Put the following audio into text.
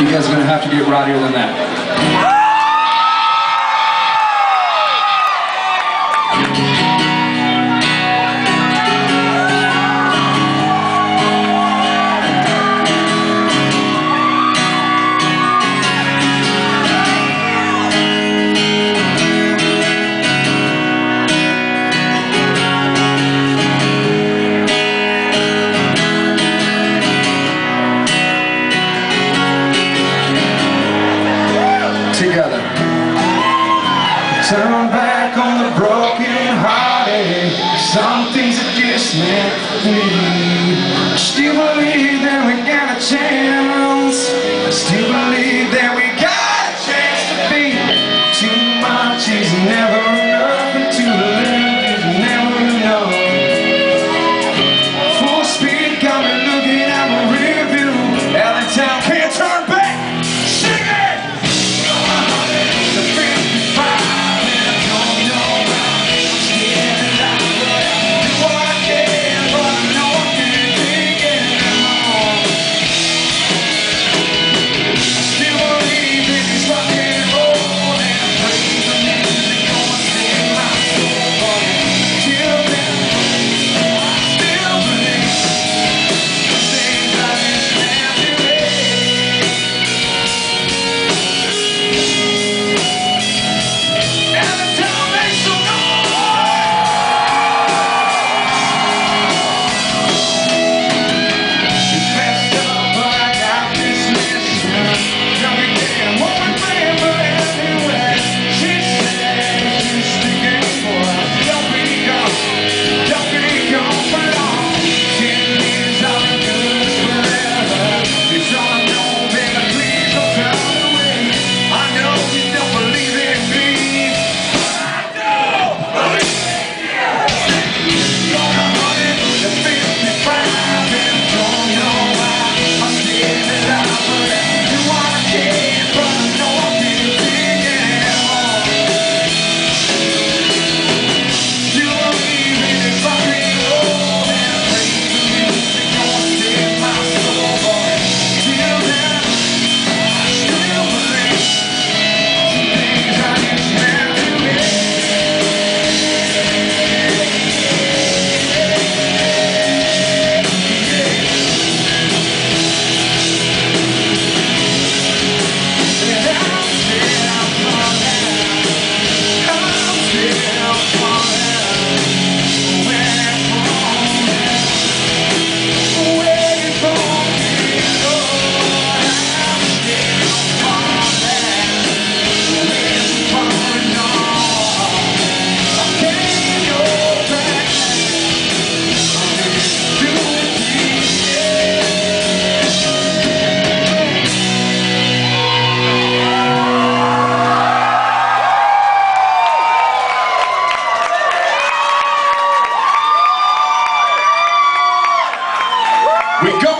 You guys are going to have to get rowdier than that. Turn back on the broken hearted. Some things are just meant for me. Still We go.